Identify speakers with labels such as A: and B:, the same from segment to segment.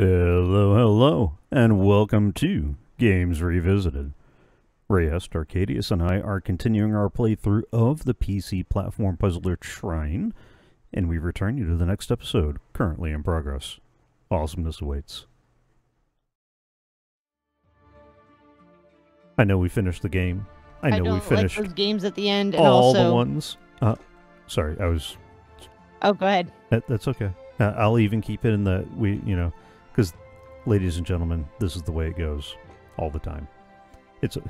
A: Hello, hello, and welcome to Games Revisited. Rayeste, Arcaidius, and I are continuing our playthrough of the PC platform puzzler Trine, and we return you to the next episode, currently in progress. Awesomeness awaits. I know we finished the game. I know
B: don't
A: we finished
B: like those games at the end, and
A: all
B: also.
A: the ones. Uh, sorry, I was
B: Oh, go ahead.
A: that, that's okay. Uh, I'll even keep it in the we, you know, because, ladies and gentlemen, this is the way it goes all the time. It's a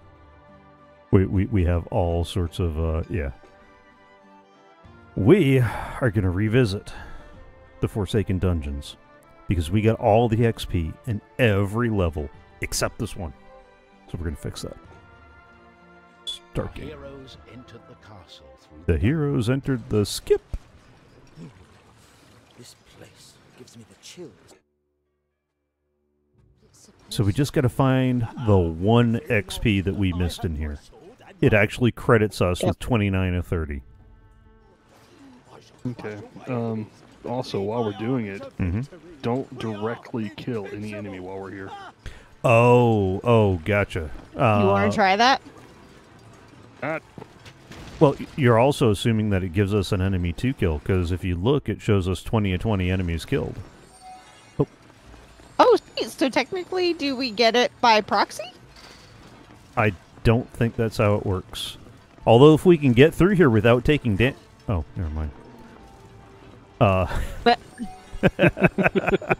A: we, we we have all sorts of uh yeah. We are gonna revisit the Forsaken Dungeons because we got all the XP in every level except this one, so we're gonna fix that. Start
C: The heroes entered the castle through
A: The heroes entered the skip.
D: This place gives me the chills.
A: So we just got to find the one XP that we missed in here. It actually credits us with 29 or 30.
E: Okay. Um, also, while we're doing it,
A: hmm
E: don't directly kill any enemy while we're here.
A: Oh, oh, gotcha. Uh,
B: you want to try that?
E: Ah,
A: Well, you're also assuming that it gives us an enemy to kill, because if you look, it shows us 20 or 20 enemies killed.
B: Oh, so technically, do we get it by proxy?
A: I don't think that's how it works. Although, if we can get through here without taking da- Oh, never mind. Uh,
B: But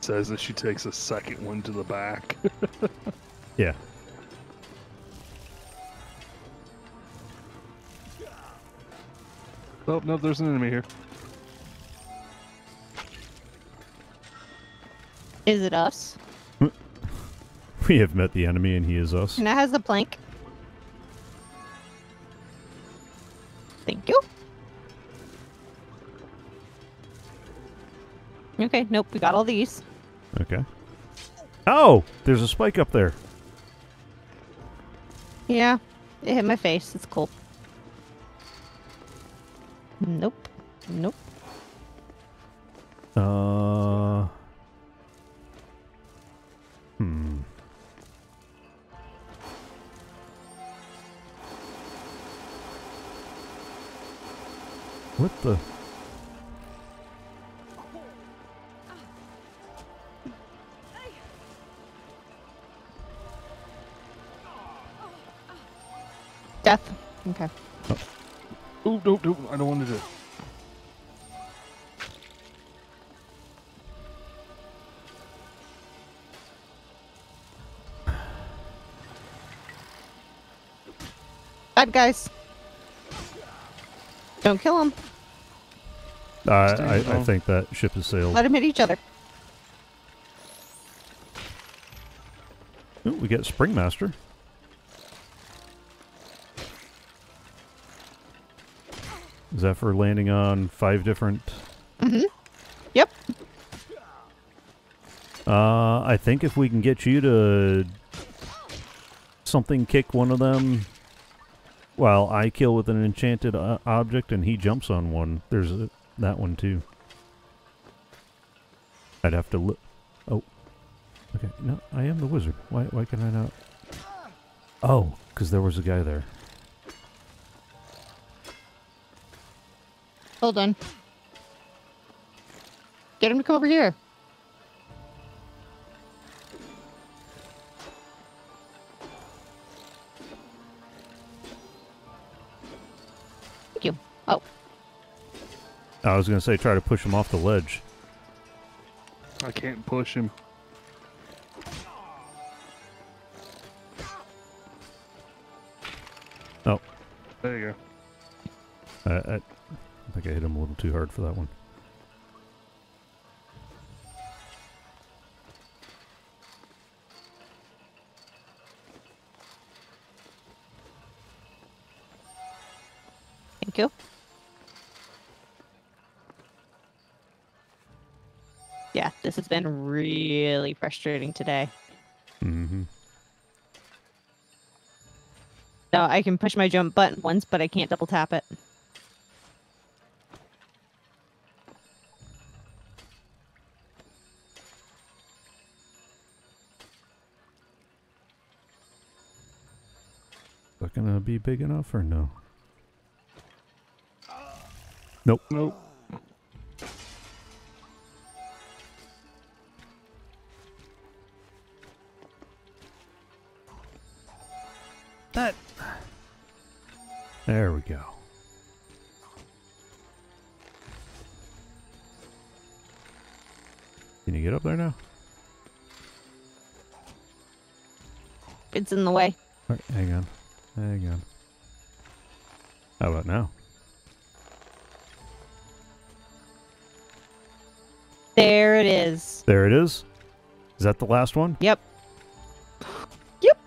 E: says that she takes a second one to the back.
A: yeah.
E: oh no, there's an enemy here.
B: Is it us?
A: We have met the enemy, and he is us.
B: And that has the plank. Thank you. Okay, nope, we got all these.
A: Okay. Oh, there's a spike up there.
B: Yeah, it hit my face. It's cool. Nope. Nope.
A: Uh. The?
B: Death. Okay.
E: Oh no, no, I don't want to do it.
B: Bad guys. Don't kill them.
A: I, I, I think that ship has sailed.
B: Let them hit each other.
A: Ooh, we get Springmaster. Is that for landing on five different?
B: Mm-hmm. Yep.
A: Uh, I think if we can get you to something kick one of them while I kill with an enchanted uh, object and he jumps on one, there's a, that one too. I'd have to look. Oh. Okay, no, I am the wizard. Why, why can I not? Oh, because there was a guy there.
B: Hold on. Get him to come over here. Thank you. Oh,
A: I was going to say try to push him off the ledge.
E: I can't push him.
A: Oh,
E: There you go.
A: I, I, I think I hit him a little too hard for that one.
B: has been really frustrating today.
A: Mm-hmm.
B: No, I can push my jump button once, but I can't double tap it.
A: Is that gonna be big enough or no? Uh, nope. Nope.
B: It's in the way.
A: Alright, hang on. Hang on. How about now?
B: There it is.
A: There it is. Is that the last one?
B: Yep. Yep.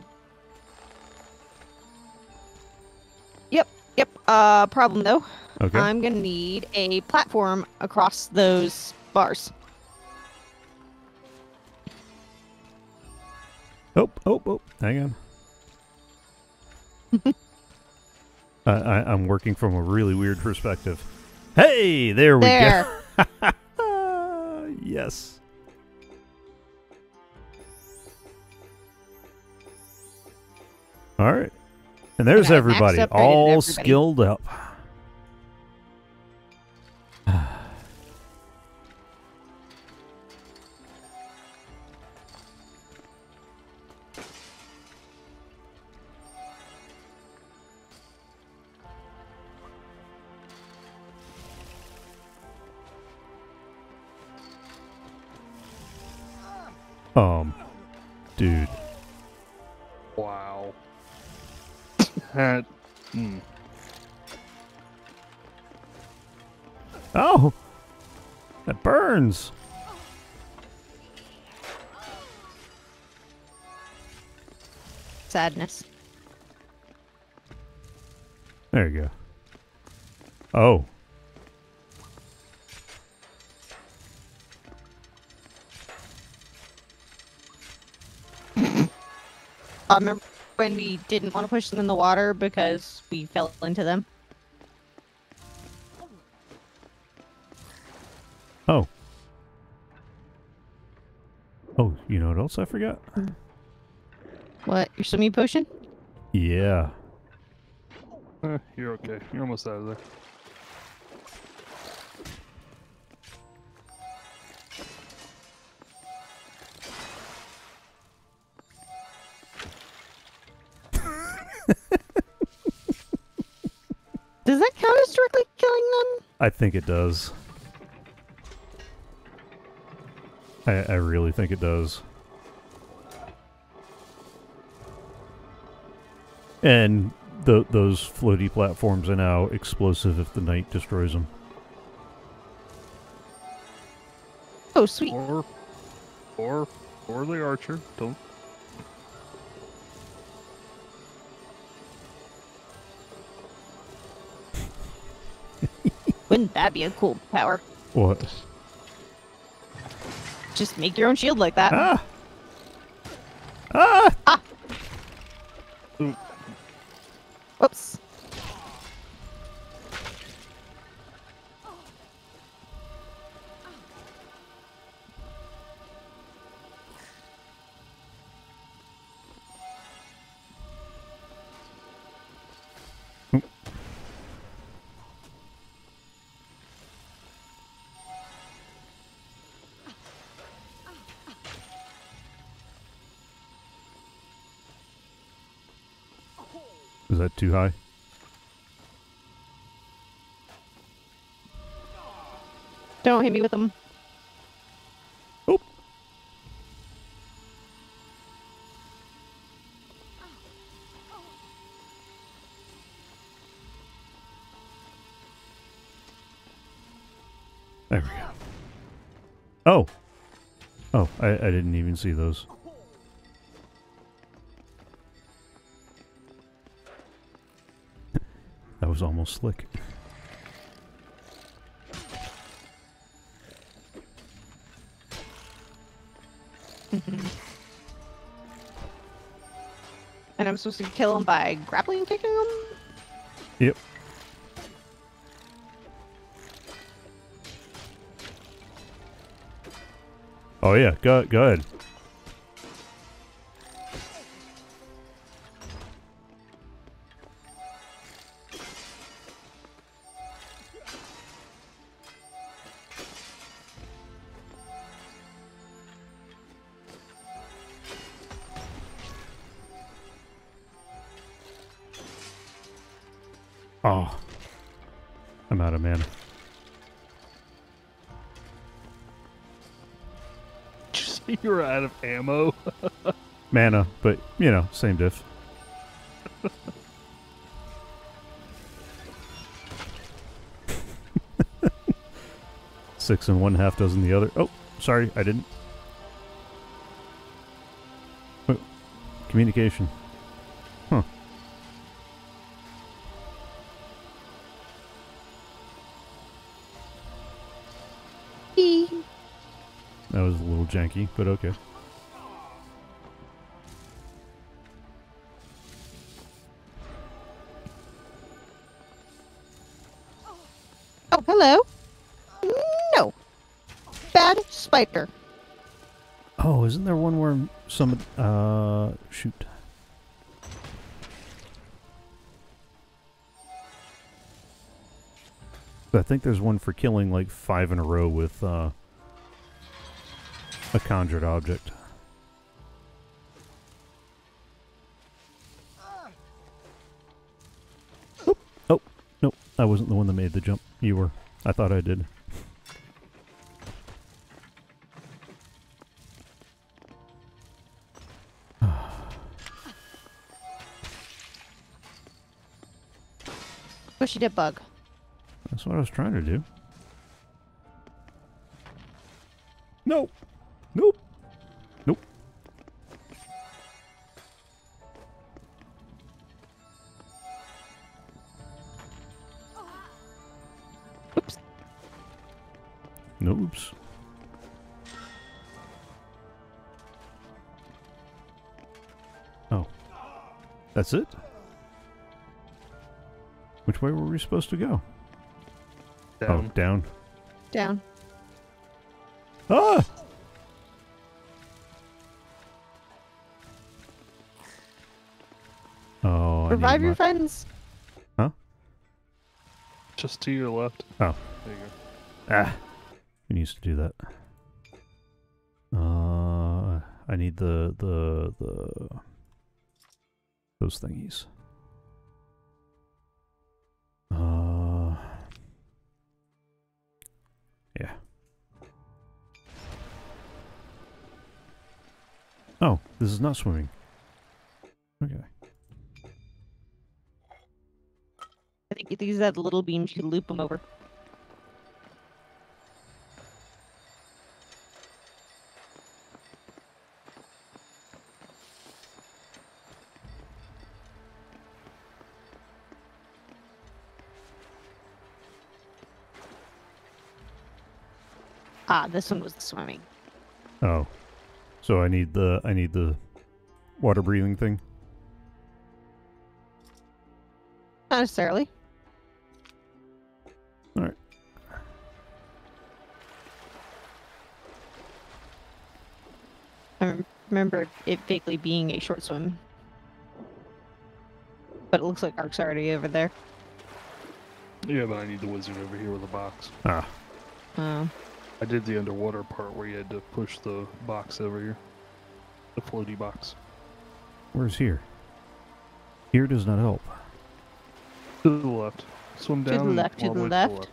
B: Yep. Yep. Uh, problem though.
A: Okay.
B: I'm gonna need a platform across those bars.
A: Oh, oh, oh, hang on. I, I, I'm working from a really weird perspective. Hey, there we
B: There.
A: go. yes. All right. And there's everybody, all
B: everybody.
A: skilled up. Um, dude.
E: Wow. That. Mm.
A: Oh, that burns.
B: Sadness.
A: There you go. Oh,
B: I remember when we didn't want to push them in the water because we fell into them.
A: oh. Oh, you know what else I forgot?
B: What? Your swimming potion?
A: Yeah.
E: Eh, you're okay. You're almost out of there.
A: I think it does. I, I really think it does. And the, those floaty platforms are now explosive if the knight destroys them.
B: Oh, sweet.
E: Or, or, or the archer. Don't.
B: Wouldn't that be a cool power?
A: What?
B: Just make your own shield like that.
A: Ah! Too high?
B: Don't hit me with them.
A: Oh. There we go. Oh. Oh, I, I didn't even see those. Was almost slick.
B: And I'm supposed to kill him by grappling kicking him?
A: Yep. Oh yeah, go go ahead. Oh. I'm out of mana.
E: You say you were out of ammo?
A: Mana, but, you know, same diff. Six and one half dozen the other. Oh, sorry, I didn't. Communication. That was a little janky, but okay.
B: Oh, hello. No. Bad spider.
A: Oh, isn't there one where some uh shoot. I think there's one for killing like five in a row with uh a conjured object. Oh, nope. I wasn't the one that made the jump. You were. I thought I did.
B: Pushy did bug.
A: That's what I was trying to do. That's it? Which way were we supposed to go?
E: Down.
A: Oh, down.
B: Down.
A: Ah! Oh, I need
B: Revive your friends. Huh?
E: Just to your left.
A: Oh.
E: There you go.
A: Ah, who needs to do that? Uh, I need the the the those thingies. Uh, yeah. Oh, this is not swimming. Okay.
B: I think these are the little beams. You loop them over. This one was the swimming.
A: Oh, so I need the I need the water breathing thing.
B: Not necessarily.
A: All right.
B: I remember it vaguely being a short swim. But it looks like Ark's already over there.
E: Yeah, but I need the wizard over here with a box.
A: Ah,
B: Oh.
E: I did the underwater part where you had to push the box over here. The floaty box.
A: where's here? Here does not help.
E: To the left. Swim down.
B: To
E: the
B: left, to
E: all
B: the
E: way
B: left.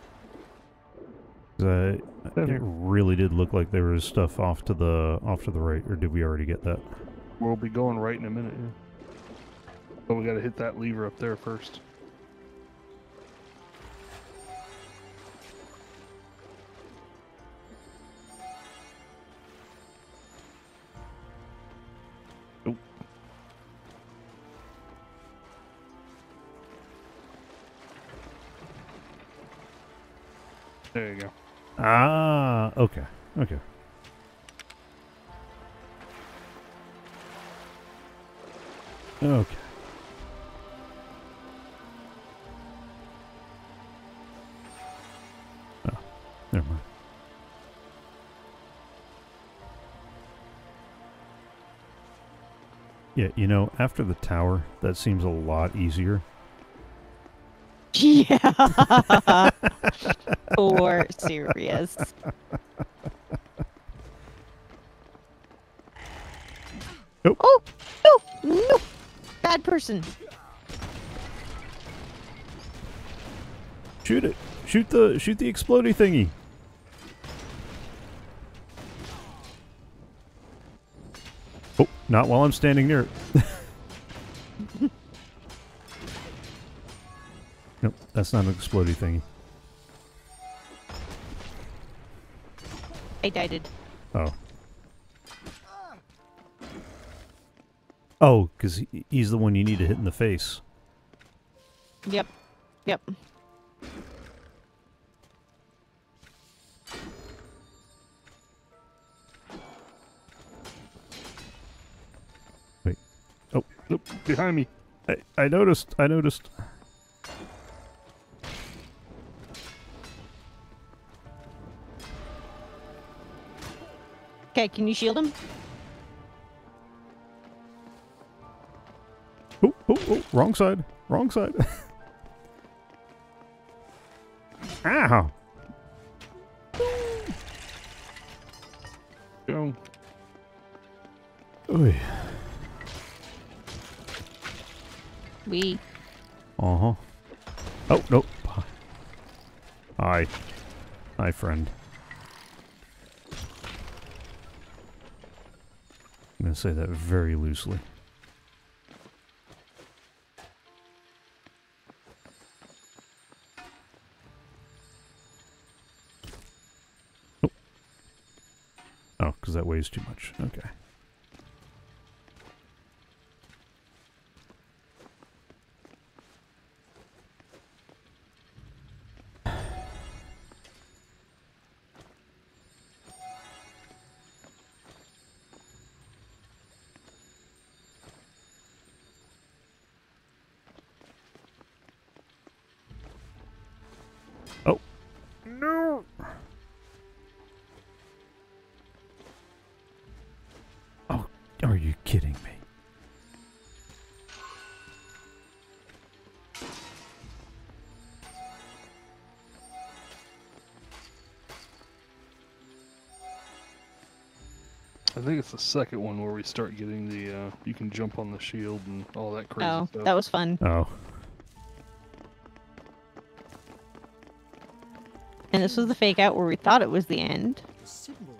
A: 'Cause I,
E: Down
A: it really did look like there was stuff off to the off to the right, or did we already get that?
E: We'll be going right in a minute. Yeah. But we gotta hit that lever up there first. There you go.
A: Ah, okay, okay. Okay. Oh, never mind. Yeah, you know, after the tower, that seems a lot easier.
B: Yeah. For serious.
A: Nope.
B: Oh, no, no. Bad person.
A: Shoot it. Shoot the shoot the explodey thingy. Oh, not while I'm standing near it. nope, that's not an explodey thingy.
B: I died.
A: Oh. Oh, because he's the one you need to hit in the face.
B: Yep. Yep. Wait.
E: Oh, nope, behind me.
A: I, I noticed. I noticed.
B: Okay, can you shield him?
A: Oh, oh, oh, wrong side. Wrong side. Ow.
E: Go.
A: Oy.
B: We.
A: Uh huh. Oh, nope. Hi. Hi, friend. I'm going to say that very loosely. Oh, oh because that weighs too much. Okay.
E: I think it's the second one where we start getting the, uh, you can jump on the shield and all that crazy
B: Oh,
E: stuff.
B: that was fun.
A: Oh.
B: And this was the fake out where we thought it was the end.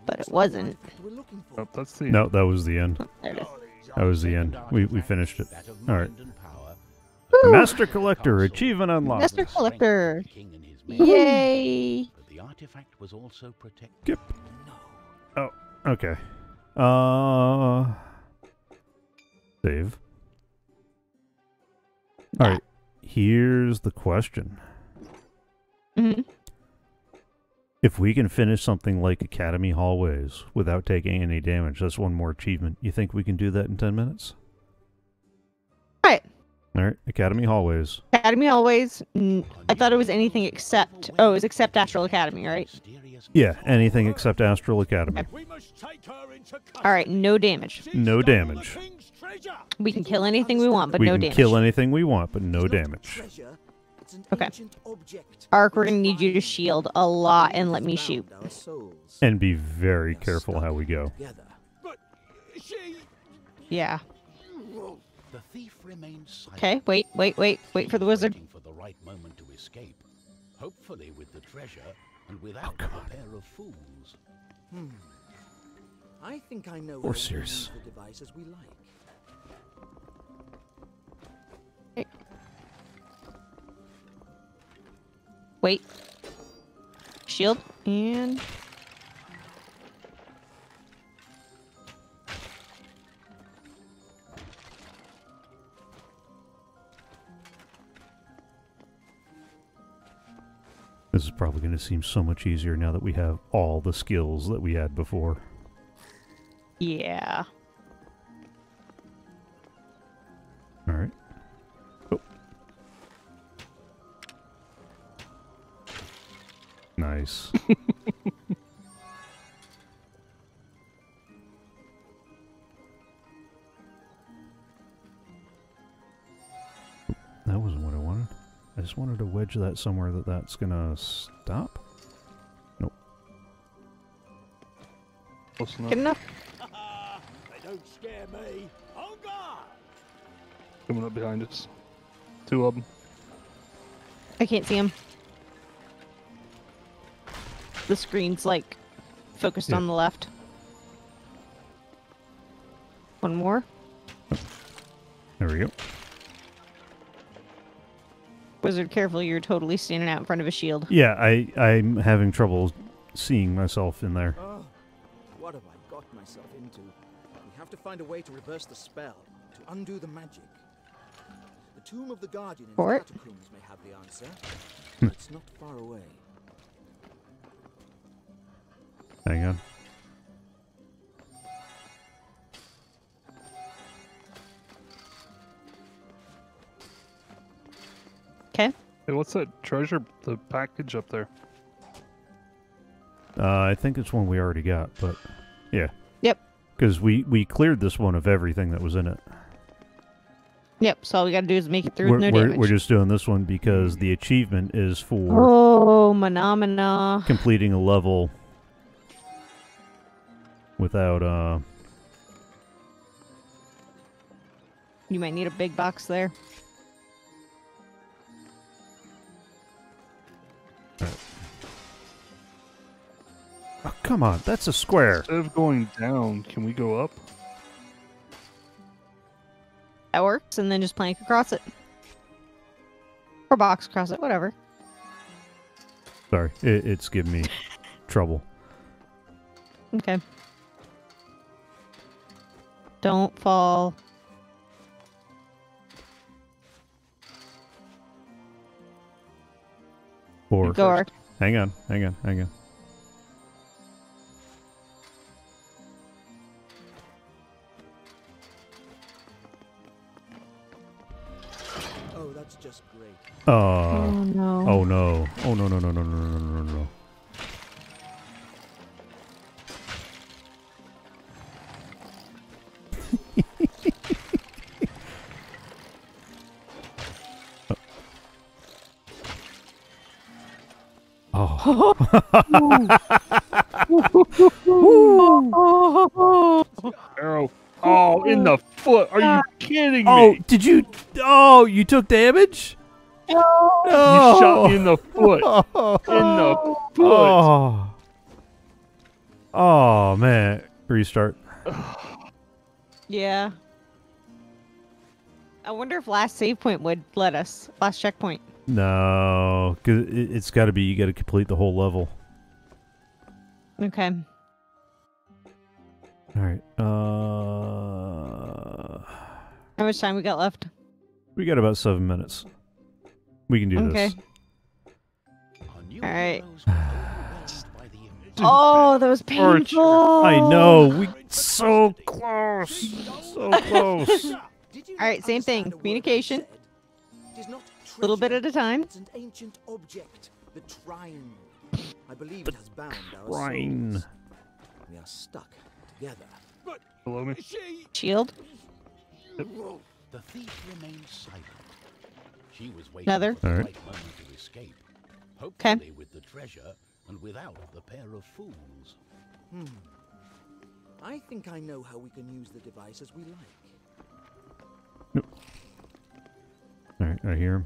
B: But it wasn't.
D: what We're looking for.
E: Nope, that's the
A: No, that was the end.
B: There it is.
A: That was the end. We we finished it. All right.
C: mind
B: Woo!
A: Master Collector achievement unlocked.
B: Master Collector.
C: the king and his men.
B: Yay!
C: But the artifact was also protected.
A: Skip.
D: No.
A: Okay. Uh. Save. All right. Here's the question.
B: Mhm.
A: If we can finish something like Academy Hallways without taking any damage, that's one more achievement. You think we can do that in 10 minutes? All right. Academy Hallways.
B: Academy always. mm, I thought it was anything except. Oh, it was except Astral Academy, right?
A: Yeah, anything except Astral Academy.
B: All right, no damage.
A: No damage.
B: We can kill anything we want, but
A: we
B: no
A: can
B: damage.
A: kill anything we want, but no
D: It's not a
A: damage.
D: treasure, it's an
B: Okay. Ark, we're gonna need you to shield a lot and let me shoot.
D: bound our souls.
A: And be very careful how we go.
B: Yeah.
C: The thief remained silent.
B: Okay. Wait. Wait. Wait. Wait for the wizard.
C: Waiting for the right moment to escape. Hopefully with the treasure and without
A: Oh,
C: a pair of fools.
D: Hmm. I think I know
A: Or
D: where we can
A: Sears.
D: use the device as we like.
B: Wait. Shield and.
A: Probably going to seem so much easier now that we have all the skills that we had before.
B: Yeah.
A: All right. Oh. Nice. just wanted that somewhere that that's gonna stop.
E: close enough.
B: Good enough.
C: they don't scare me. On guard!
E: Coming up behind us. Two of them.
B: I can't see him. the screen's like focused
A: Yeah.
B: on the left. One more.
A: There we go.
B: Wizard, careful, you're totally standing out in front of a shield.
A: Yeah, I I'm having trouble seeing myself in there.
D: Oh, what have I got myself into? We have to find a way to reverse the spell, to undo the magic. The Tomb of the Guardian in
B: For
D: the
B: it.
D: catacombs may have the answer. but it's not far away.
A: Hang on.
E: Hey, what's that treasure? The package up there?
A: Uh, I think it's one we already got, but yeah.
B: Yep.
A: Because we we cleared this one of everything that was in it.
B: Yep, so all we gotta do is make it through
A: We're,
B: with no
A: we're,
B: damage.
A: we're just doing this one because the achievement is for
B: Oh, Menomina.
A: completing a level without uh
B: You might need a big box there.
A: Oh, come on that's a square
E: Instead of going down, can we go up?
B: That works, and then just plank across it. Or box across it, whatever.
A: sorry it, it's giving me trouble
B: Okay. Don't fall.
A: Or
B: Go arc.
A: hang on hang on hang on
D: Oh, that's just great.
A: uh
B: oh no.
A: oh no oh no no no no no no no no no
E: Arrow. Oh, in the foot. Are you kidding oh, me?
A: oh! Did you? Oh, you took damage? No.
E: You shot me in the foot.
A: Oh,
E: In the foot.
A: oh, oh man! Restart.
B: Yeah. I wonder if last save point would let us. Last checkpoint.
A: No, cause it, it's got to be. You got to complete the whole level.
B: Okay.
A: All right. Uh,
B: How much time we got left?
A: we got about seven minutes. We can do
B: Okay.
A: this.
C: Our new
B: Alright.
C: heroes were overwhelmed by the image.
B: Oh, that was
E: Archer.
B: painful.
A: I know. We so close. So close.
D: Did you
B: All right, same thing.
D: understand a word
B: Communication.
D: Said? It is not
B: A little bit at a time.
D: It's an ancient object, the trine. I believe it has bound our
A: Trine.
D: souls. We are stuck together.
E: But Below me.
B: Shield.
C: The thief remained silent. She was waiting
B: Another.
C: for the
A: Alright.
C: right moment to escape. Hopefully with the treasure and without the pair of fools.
D: Hmm. I think I know how we can use the device as we like.
A: All right. I hear him.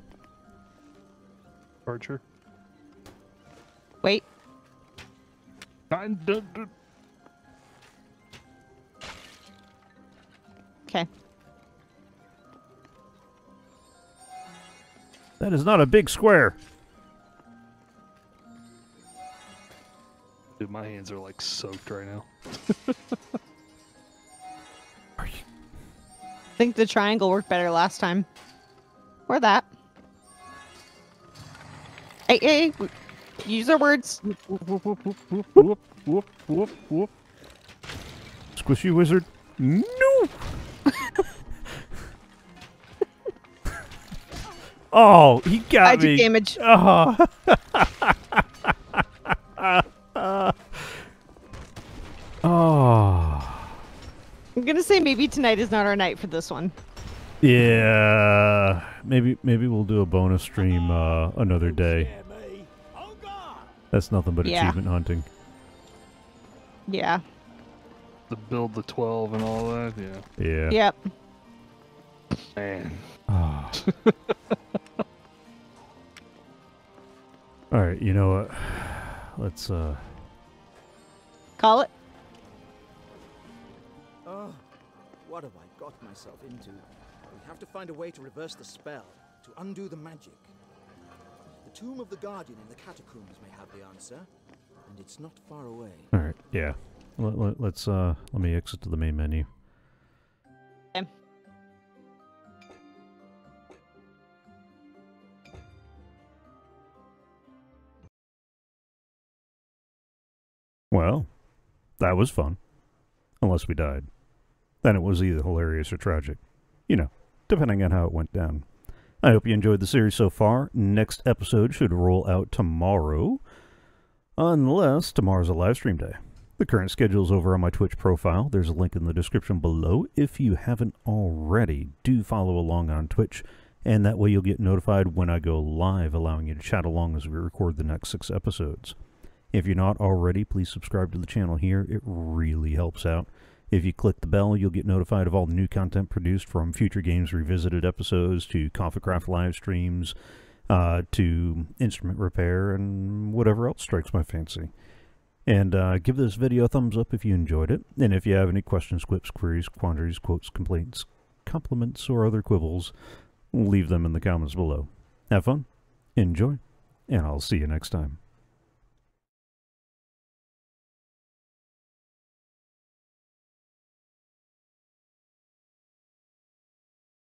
E: Archer.
B: Wait. Okay.
A: That is not a big square.
E: Dude, my hands are like soaked right now.
A: Are you?
B: I think the triangle worked better last time. Or that. Hey, hey, use our words.
A: Squishy wizard. No. oh, he got
B: I
A: me.
B: I did damage.
A: Oh. oh.
B: I'm gonna say maybe tonight is not our night for this one.
A: Yeah. Maybe maybe we'll do a bonus stream uh, another day. That's nothing but
B: Yeah.
A: achievement hunting.
B: Yeah.
E: To build the 12 and all that. Yeah.
A: Yeah.
B: Yep.
E: Man.
A: Ah. All right, you know what? Let's uh
B: Call it.
D: Oh, what have I got myself into? We have to find a way to reverse the spell, to undo the magic. The Tomb of the Guardian in the catacombs may have the answer, and it's not far away.
A: All right, yeah. Let, let, let's uh, let me exit to the main menu.
B: Okay.
A: Well, that was fun. Unless we died. Then it was either hilarious or tragic. You know, depending on how it went down. I hope you enjoyed the series so far. Next episode should roll out tomorrow. Unless tomorrow's a live stream day. The current schedule is over on my Twitch profile. There's a link in the description below. If you haven't already, do follow along on Twitch, and that way you'll get notified when I go live, allowing you to chat along as we record the next six episodes. If you're not already, please subscribe to the channel here. It really helps out. If you click the bell, you'll get notified of all the new content produced from future Games Revisited episodes to CoffeeCraft live streams uh, to instrument repair and whatever else strikes my fancy. And uh, give this video a thumbs up if you enjoyed it. And if you have any questions, quips, queries, quandaries, quotes, complaints, compliments, or other quibbles, leave them in the comments below. Have fun, enjoy, and I'll see you next time.